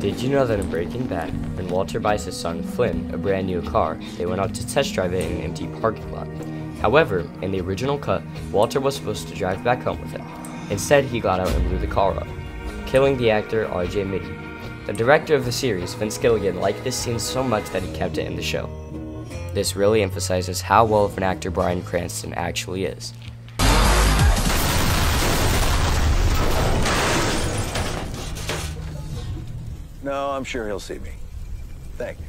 Did you know that in Breaking Bad, when Walter buys his son Flynn a brand new car, they went out to test drive it in an empty parking lot? However, in the original cut, Walter was supposed to drive back home with it. Instead, he got out and blew the car up, killing the actor RJ Mitte. The director of the series, Vince Gilligan, liked this scene so much that he kept it in the show. This really emphasizes how well of an actor Bryan Cranston actually is. No, I'm sure he'll see me. Thank you.